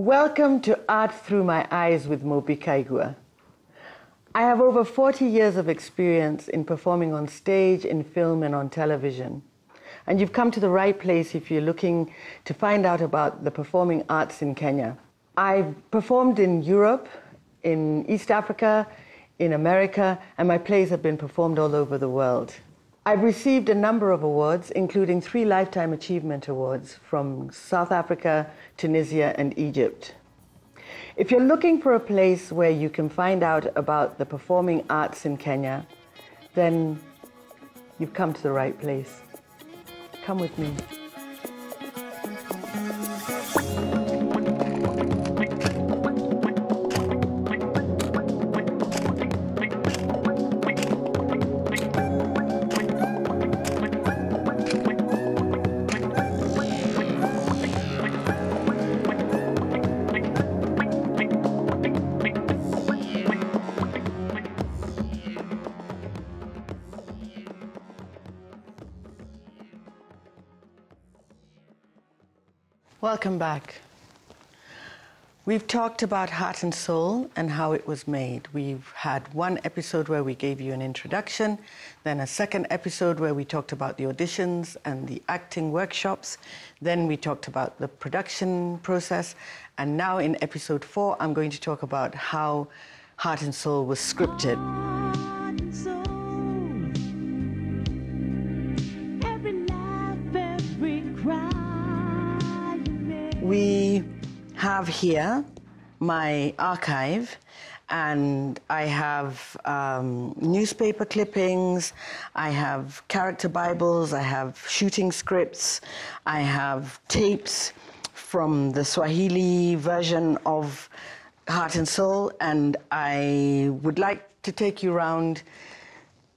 Welcome to Art Through My Eyes with Mumbi Kaigwa. I have over 40 years of experience in performing on stage, in film, and on television. And you've come to the right place if you're looking to find out about the performing arts in Kenya. I've performed in Europe, in East Africa, in America, and my plays have been performed all over the world. I've received a number of awards, including three Lifetime Achievement Awards from South Africa, Tunisia, and Egypt. If you're looking for a place where you can find out about the performing arts in Kenya, then you've come to the right place. Come with me. Welcome back. We've talked about Heart and Soul and how it was made. We've had one episode where we gave you an introduction, then a second episode where we talked about the auditions and the acting workshops. Then we talked about the production process. And now in episode four, I'm going to talk about how Heart and Soul was scripted. Have here my archive, and I have um, newspaper clippings, I have character Bibles, I have shooting scripts, I have tapes from the Swahili version of Heart and Soul, and I would like to take you around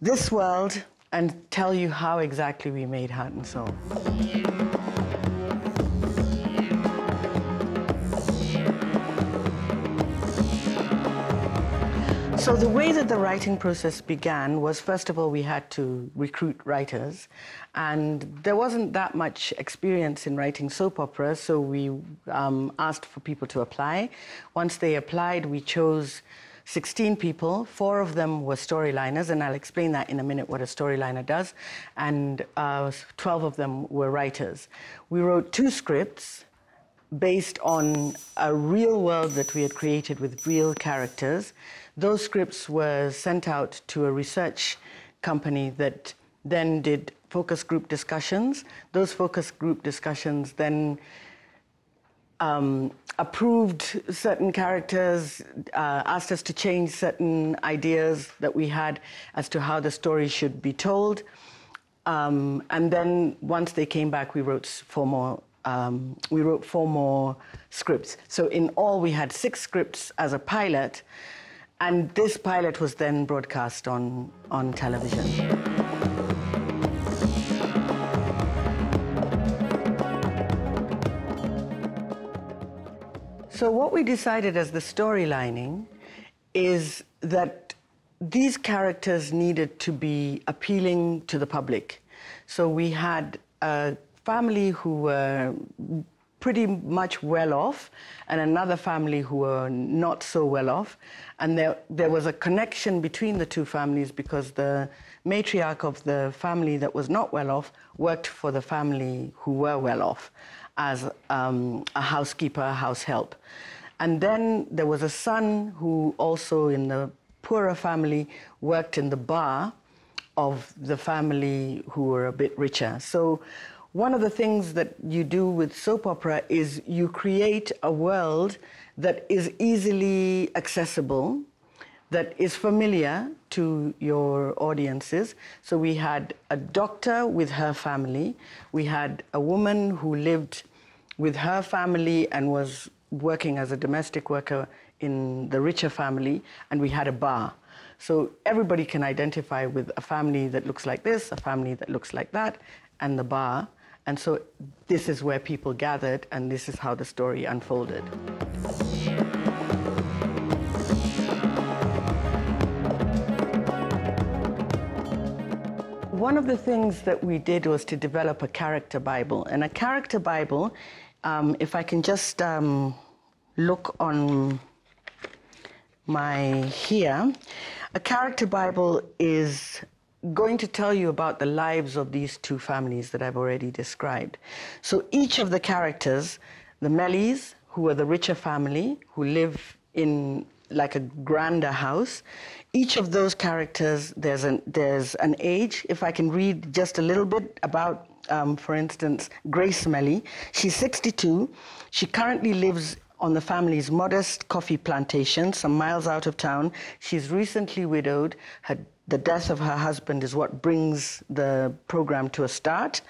this world and tell you how exactly we made Heart and Soul. So the way that the writing process began was, first of all, we had to recruit writers, and there wasn't that much experience in writing soap operas, so we um, asked for people to apply. Once they applied, we chose 16 people. Four of them were storyliners, and I'll explain that in a minute what a storyliner does, and uh, 12 of them were writers. We wrote two scripts based on a real world that we had created with real characters. Those scripts were sent out to a research company that then did focus group discussions. Those focus group discussions then um, approved certain characters, uh, asked us to change certain ideas that we had as to how the story should be told. Um, and then once they came back, we wrote four more. Um, we wrote four more scripts. So in all, we had six scripts as a pilot, and this pilot was then broadcast on, on television. So what we decided as the storylining is that these characters needed to be appealing to the public. So we had a family who were pretty much well off and another family who were not so well off. And there, there was a connection between the two families because the matriarch of the family that was not well off worked for the family who were well off as um, a housekeeper, house help. And then there was a son who also in the poorer family worked in the bar of the family who were a bit richer. So one of the things that you do with soap opera is you create a world that is easily accessible, that is familiar to your audiences. So we had a doctor with her family, we had a woman who lived with her family and was working as a domestic worker in the richer family, and we had a bar. So everybody can identify with a family that looks like this, a family that looks like that, and the bar. And so this is where people gathered, and this is how the story unfolded. One of the things that we did was to develop a character Bible. And a character Bible, um, if I can just um, look on my here, a character Bible is going to tell you about the lives of these two families that I've already described. So each of the characters, the Mellies, who are the richer family, who live in like a grander house, each of those characters, there's an, there's an age. If I can read just a little bit about, um, for instance, Grace Melly, she's 62. She currently lives on the family's modest coffee plantation some miles out of town. She's recently widowed. Her, the death of her husband is what brings the program to a start.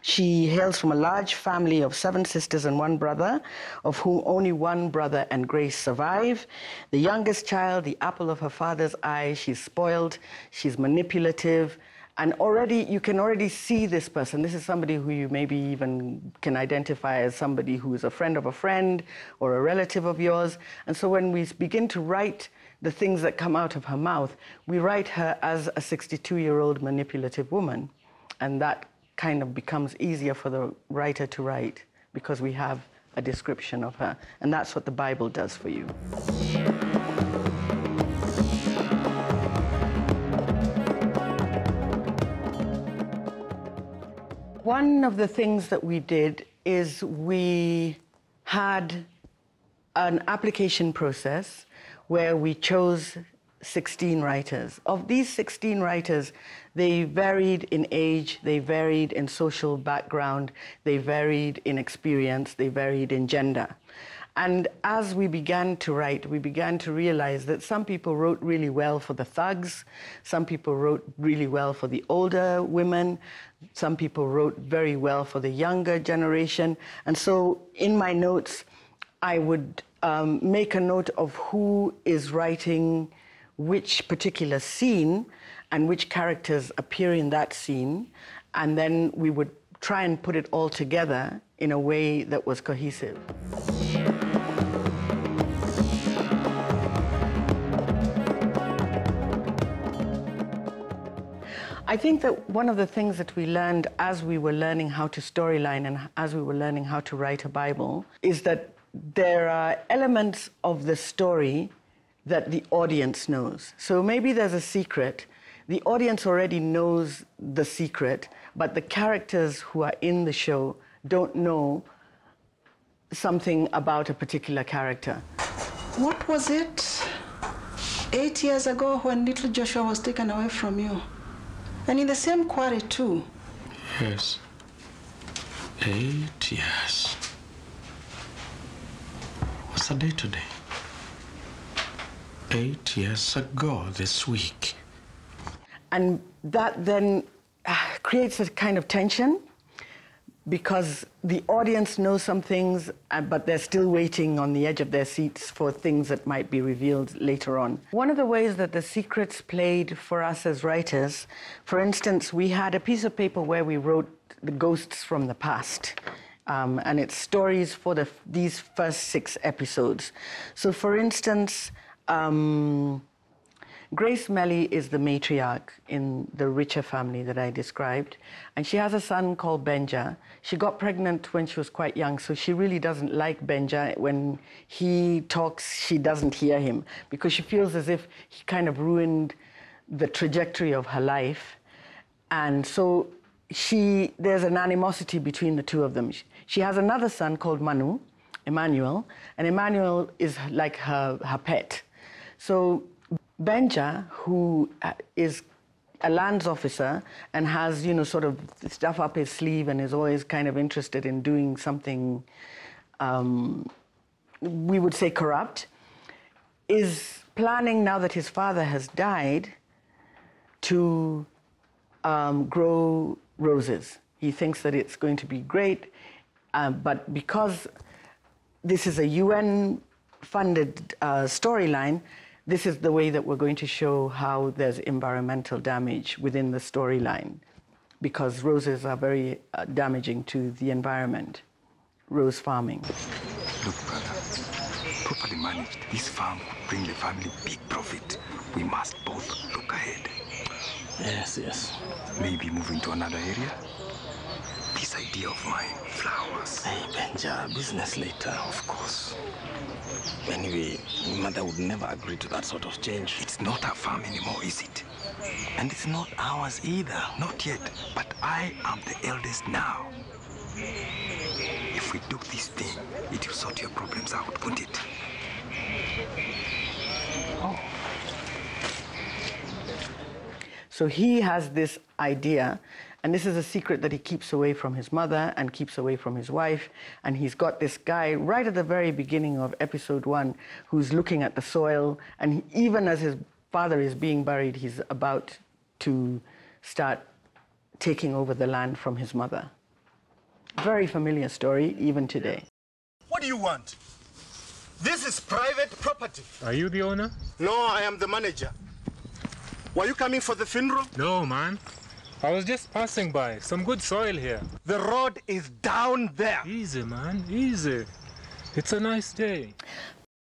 She hails from a large family of seven sisters and one brother, of whom only one brother and Grace survive. The youngest child, the apple of her father's eye, she's spoiled, she's manipulative, and already you can already see this person. This is somebody who you maybe even can identify as somebody who is a friend of a friend or a relative of yours. And so when we begin to write the things that come out of her mouth, we write her as a 62 year old manipulative woman. And that kind of becomes easier for the writer to write because we have a description of her. And that's what the Bible does for you. One of the things that we did is we had an application process where we chose 16 writers. Of these 16 writers, they varied in age, they varied in social background, they varied in experience, they varied in gender. And as we began to write, we began to realize that some people wrote really well for the thugs, some people wrote really well for the older women, some people wrote very well for the younger generation. And so in my notes, I would um, make a note of who is writing which particular scene and which characters appear in that scene. And then we would try and put it all together in a way that was cohesive. I think that one of the things that we learned as we were learning how to storyline and as we were learning how to write a Bible is that there are elements of the story that the audience knows. So maybe there's a secret. The audience already knows the secret, but the characters who are in the show don't know something about a particular character. What was it eight years ago when little Joshua was taken away from you? And in the same quarry, too. Yes. Eight years. What's the day today? Eight years ago this week. And that then uh, creates a kind of tension because the audience knows some things, uh, but they're still waiting on the edge of their seats for things that might be revealed later on. One of the ways that the secrets played for us as writers, for instance, we had a piece of paper where we wrote the ghosts from the past. Um, and it's stories for the, these first six episodes. So, for instance, um, Grace Melly is the matriarch in the richer family that I described, and she has a son called Benja. She got pregnant when she was quite young, so she really doesn't like Benja. When he talks, she doesn't hear him because she feels as if he kind of ruined the trajectory of her life. And so she, there's an animosity between the two of them. She has another son called Manu, Emmanuel, and Emmanuel is like her, her pet. So Benja, who uh, a lands officer and has, you know, sort of stuff up his sleeve and is always kind of interested in doing something, um, we would say corrupt, is planning now that his father has died to um, grow roses. He thinks that it's going to be great, uh, but because this is a UN funded uh, storyline, this is the way that we're going to show how there's environmental damage within the storyline because roses are very uh, damaging to the environment, rose farming. Look, brother, properly managed, this farm could bring the family big profit. We must both look ahead. Yes, yes. Maybe move into another area? Idea of mine, flowers. Hey, Benja, business later. Of course. Anyway, mother would never agree to that sort of change. It's not our farm anymore, is it? And it's not ours either. Not yet, but I am the eldest now. If we do this thing, it will sort your problems out, won't it? So he has this idea, and this is a secret that he keeps away from his mother and keeps away from his wife. And he's got this guy right at the very beginning of episode one who's looking at the soil, and he, even as his father is being buried, he's about to start taking over the land from his mother. Very familiar story, even today. What do you want? This is private property. Are you the owner? No, I am the manager. Were you coming for the funeral? No, man. I was just passing by. Some good soil here. The road is down there. Easy, man. Easy. It's a nice day.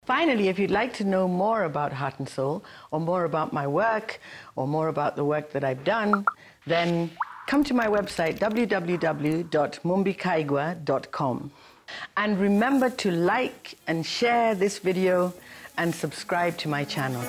Finally, if you'd like to know more about Heart and Soul, or more about my work, or more about the work that I've done, then come to my website, www.mumbikaigwa.com. And remember to like and share this video and subscribe to my channel.